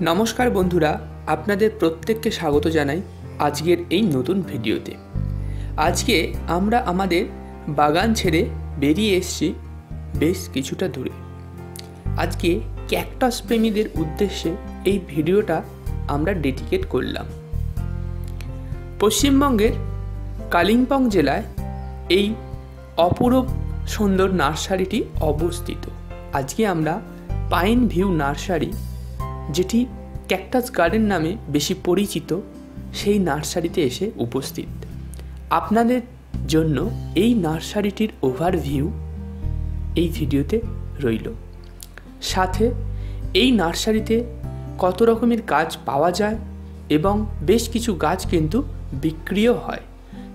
নমস্কার বন্ধুরা, আপনাদের প্রত্যেককে স্বাগত জানাই আজকের এই নতুন ভিডিওতে। আজকে আমরা আমাদের বাগান ছেড়ে বেরিয়ে এসেছি বেশ কিছুটা দূরে। আজকে ক্যাকটাস প্রেমীদের উদ্দেশ্যে এই ভিডিওটা আমরা ডেডিকেট করলাম। পশ্চিমবঙ্গের কালিম্পং জেলায় এই অপরূপ সুন্দর নার্সারিটি অবস্থিত। আজকে আমরা পাইন ভিউ নার্সারি যেটি ক্যাকটাস গার্ডেন নামে বেশি পরিচিত সেই নার্সারিতে এসে উপস্থিত। আপনাদের জন্য এই নার্সারিটির ওভারভিউ এই ভিডিওতে রইল। সাথে এই নার্সারিতে কত রকমের গাছ পাওয়া যায় এবং বেশ কিছু গাছ কিন্তু বিক্রিও হয়।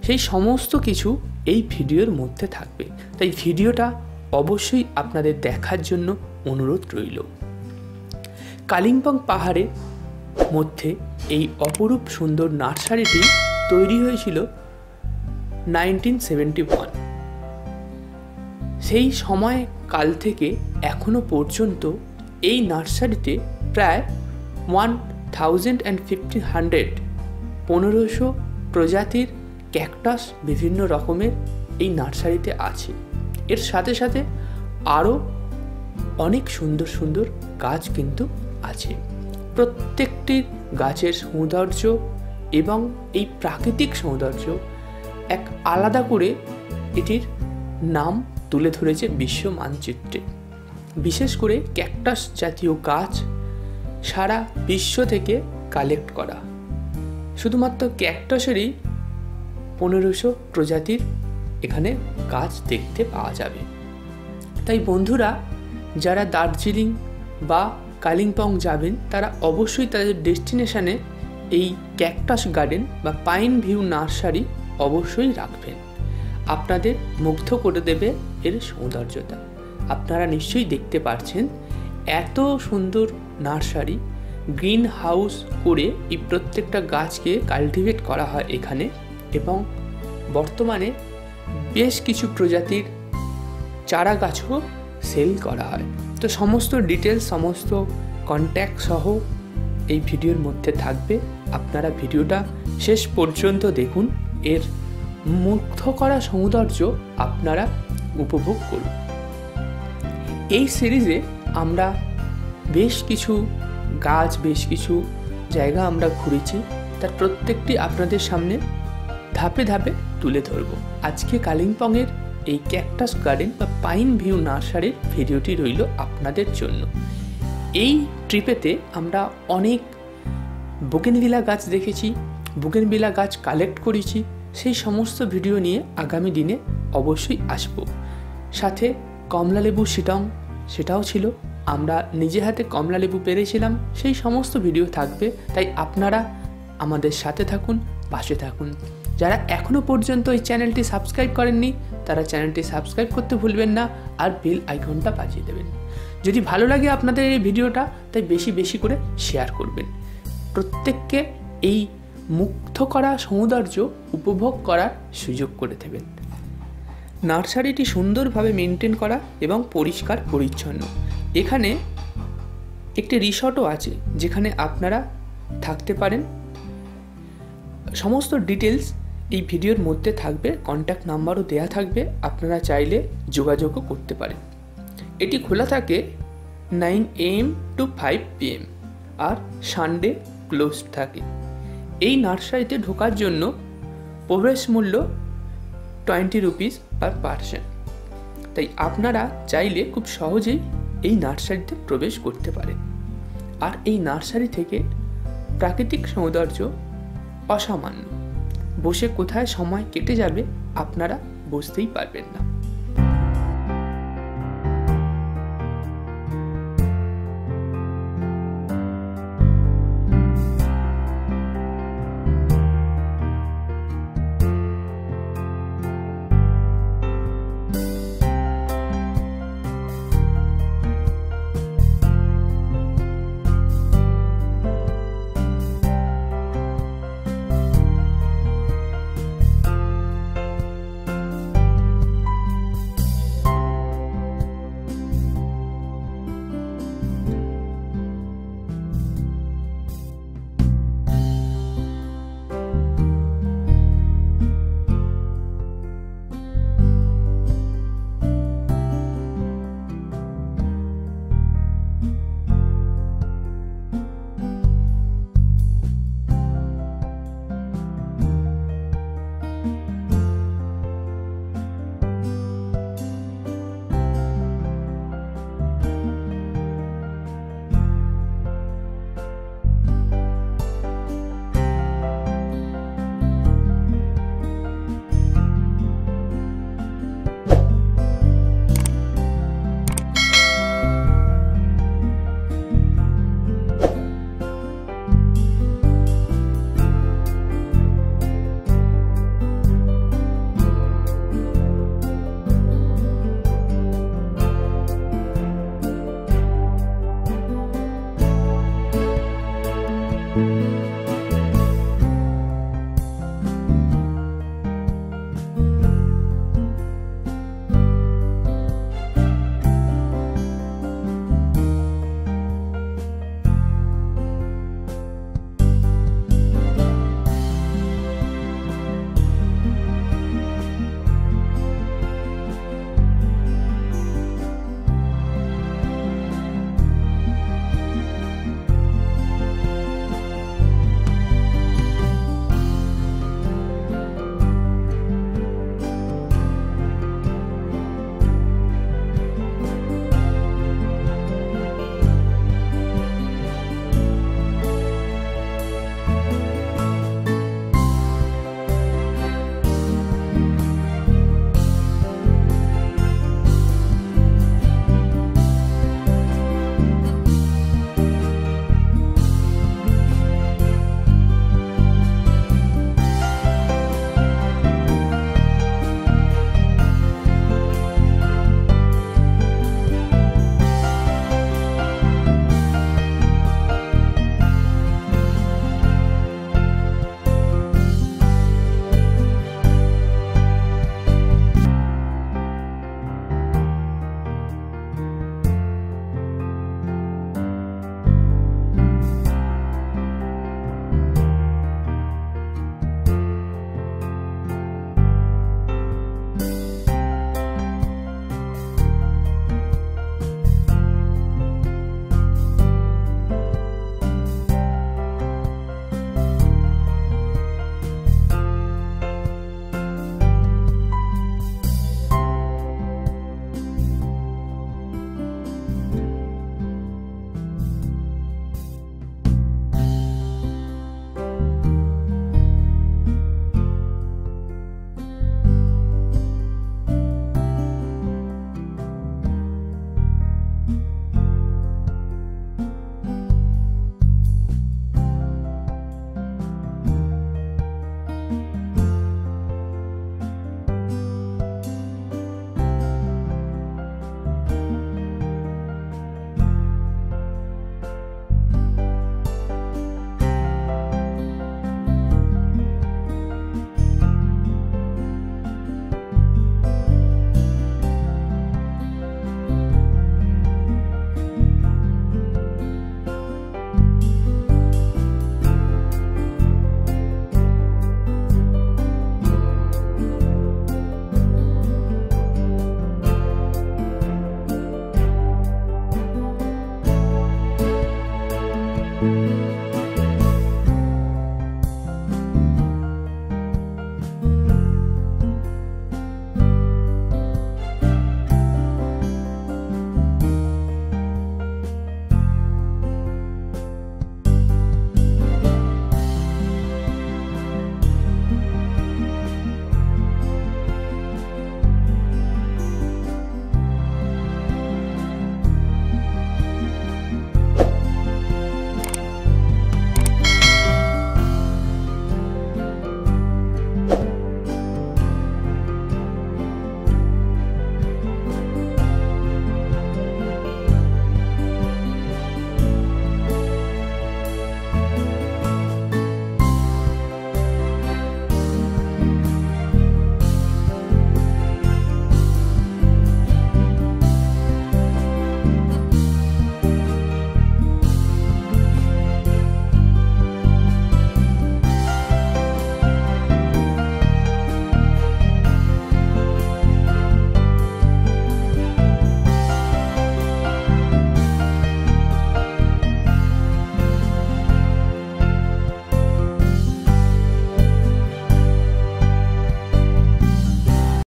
সেই সমস্ত কিছু এই ভিডিওর মধ্যে থাকবে। তাই ভিডিওটা অবশ্যই আপনাদের দেখার জন্য অনুরোধ রইল। কালিম্পং পাহাড়ের মধ্যে এই অপরূপ সুন্দর নার্সারিটি তৈরি হয়েছিল নাইনটিন সেভেন্টি ওয়ান। সেই সময় কাল থেকে এখনও পর্যন্ত এই নার্সারিতে প্রায় one thousand and fifty hundred পনেরোশো প্রজাতির ক্যাকটাস বিভিন্ন রকমের এই নার্সারিতে আছে। এর সাথে সাথে আরও অনেক সুন্দর সুন্দর গাছ কিন্তু আছে। প্রত্যেকটি গাছের সৌন্দর্য এবং এই প্রাকৃতিক সৌন্দর্য এক আলাদা করে এটির নাম তুলে ধরেছে বিশ্ব মানচিত্রে। বিশেষ করে ক্যাকটাস জাতীয় গাছ সারা বিশ্ব থেকে কালেক্ট করা। শুধুমাত্র ক্যাকটাসেরই পনেরোশো প্রজাতির এখানে গাছ দেখতে পাওয়া যাবে। তাই বন্ধুরা, যারা দার্জিলিং বা কালিম্পং যাবেন, তারা অবশ্যই তাদের ডেস্টিনেশানে এই ক্যাকটাস গার্ডেন বা পাইন ভিউ নার্সারি অবশ্যই রাখবেন। আপনাদের মুগ্ধ করে দেবে এর সৌন্দর্যতা। আপনারা নিশ্চয়ই দেখতে পাচ্ছেন এত সুন্দর নার্সারি, গ্রিন হাউস করে এই প্রত্যেকটা গাছকে কাল্টিভেট করা হয় এখানে এবং বর্তমানে বেশ কিছু প্রজাতির চারা গাছও সেল করা হয়। তো সমস্ত ডিটেলস সমস্ত কন্ট্যাক্ট সহ এই ভিডিওর মধ্যে থাকবে। আপনারা ভিডিওটা শেষ পর্যন্ত দেখুন। এর মুগ্ধ করা সৌন্দর্য আপনারা উপভোগ করুন। এই সিরিজে আমরা বেশ কিছু গাছ, বেশ কিছু জায়গা আমরা ঘুরেছি। তার প্রত্যেকটি আপনাদের সামনে ধাপে ধাপে তুলে ধরব। আজকে কালিম্পংয়ের এই ক্যাকটাস গার্ডেন বা পাইন ভিউ নার্সারির ভিডিওটি রইল আপনাদের জন্য। এই ট্রিপেতে আমরা অনেক বুকেনভিলা গাছ দেখেছি বুকেনভিলা গাছ কালেক্ট করেছি, সেই সমস্ত ভিডিও নিয়ে আগামী দিনে অবশ্যই আসব। সাথে কমলা লেবু শিটং, সেটাও ছিল। আমরা নিজে হাতে কমলালেবু পেরেছিলাম, সেই সমস্ত ভিডিও থাকবে, তাই আপনারা আমাদের সাথে থাকুন, পাশে থাকুন। যারা এখনও পর্যন্ত এই চ্যানেলটি সাবস্ক্রাইব করেননি তারা চ্যানেলটি সাবস্ক্রাইব করতে ভুলবেন না আর বেল আইকনটা বাজিয়ে দেবেন। যদি ভালো লাগে আপনাদের এই ভিডিওটা, তাই বেশি বেশি করে শেয়ার করবেন। প্রত্যেককে এই মুগ্ধ করা সৌন্দর্য উপভোগ করার সুযোগ করে দেবেন। নার্সারিটি সুন্দরভাবে মেনটেন করা এবং পরিষ্কার পরিচ্ছন্ন। এখানে একটি রিসর্টও আছে, যেখানে আপনারা থাকতে পারেন। সমস্ত ডিটেলস এই ভিডিওর মধ্যে থাকবে কন্ট্যাক্ট নাম্বারও দেয়া থাকবে, আপনারা চাইলে যোগাযোগও করতে পারেন। এটি খোলা থাকে nine AM to five PM R Sunday close থাকে। এই নার্সারিতে ঢোকার জন্য প্রবেশ মূল্য টোয়েন্টি রুপিস পার পার্সন তাই আপনারা চাইলে খুব সহজেই এই নার্সারিতে প্রবেশ করতে পারেন। আর এই নার্সারি থেকে প্রাকৃতিক সৌন্দর্য অসামান্য। বসে কোথায় সময় কেটে যাবে আপনারা বুঝতেই পারবেন না।